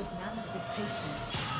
with his patience.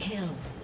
kill.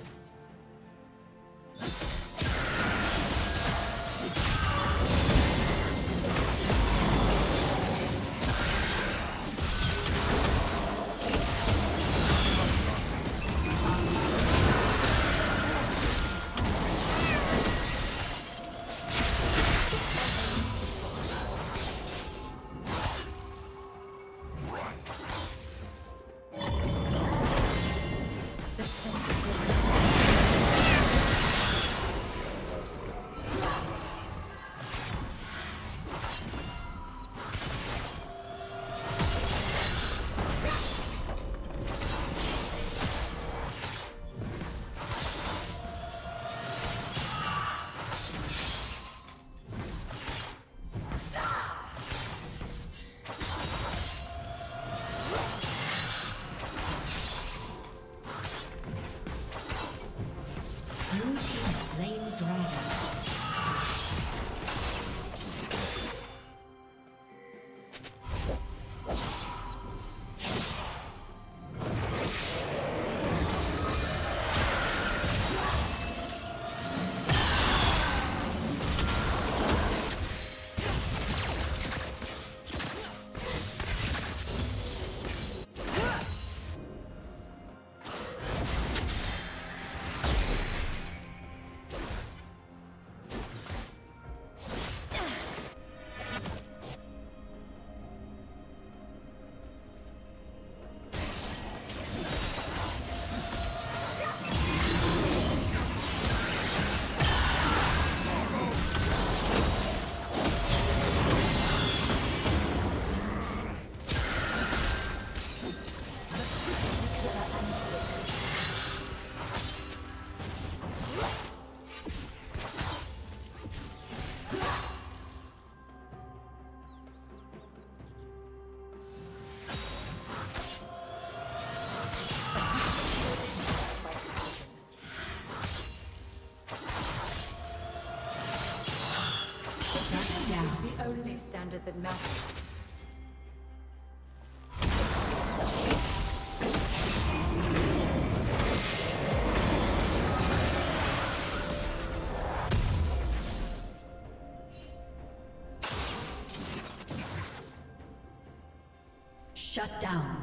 Shut down.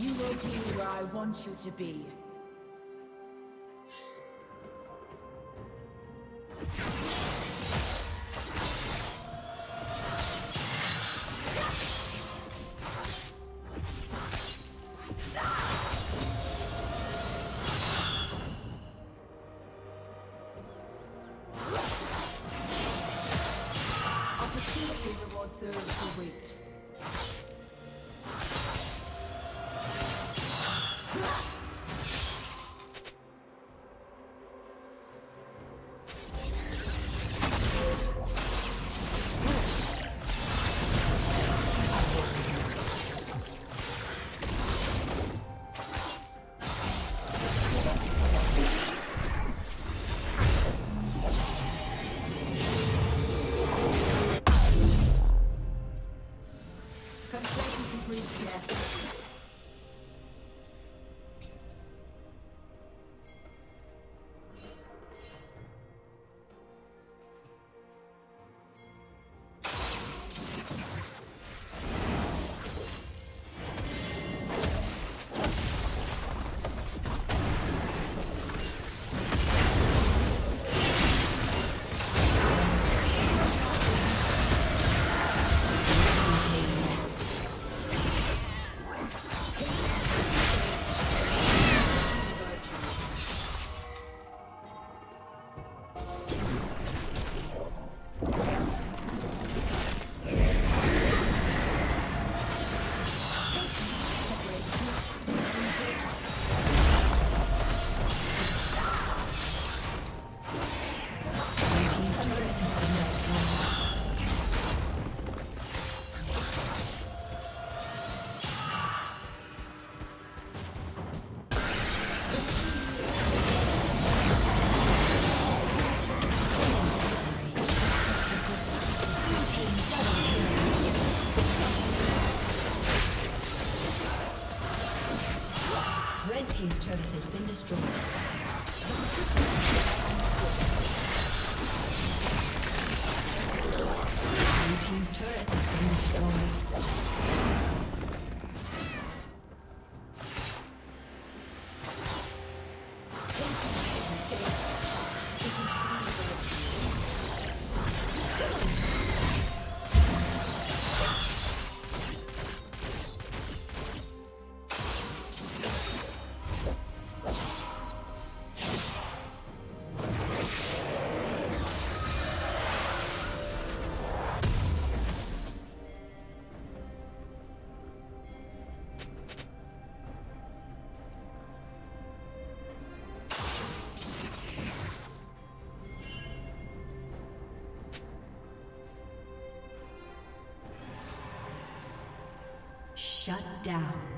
You will be where I want you to be. Wait. Shut down.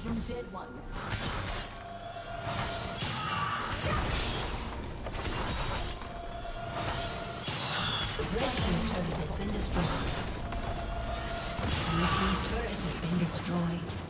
From dead ones. Red team's turret has been destroyed. Blue team's turret has been destroyed.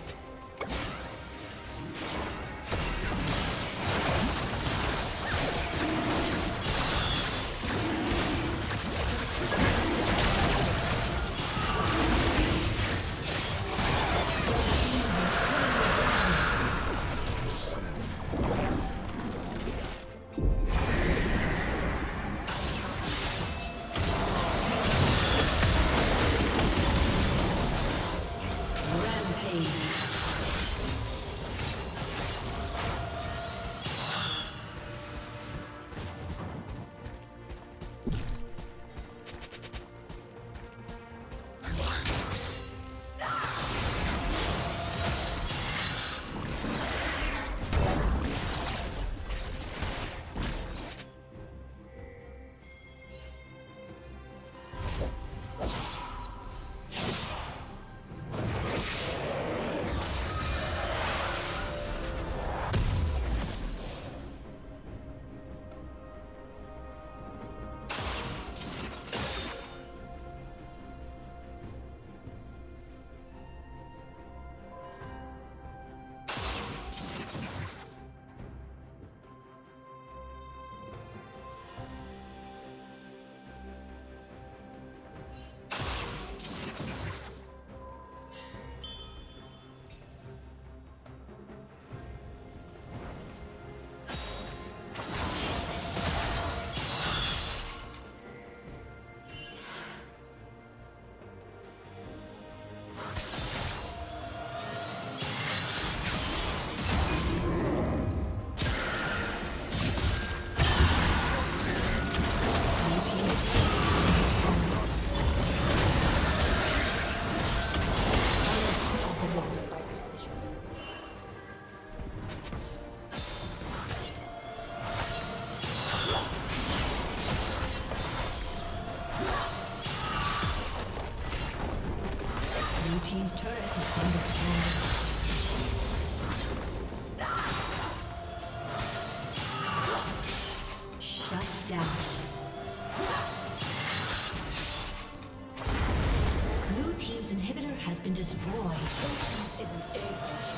destroyed. Substance is an aircraft.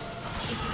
It is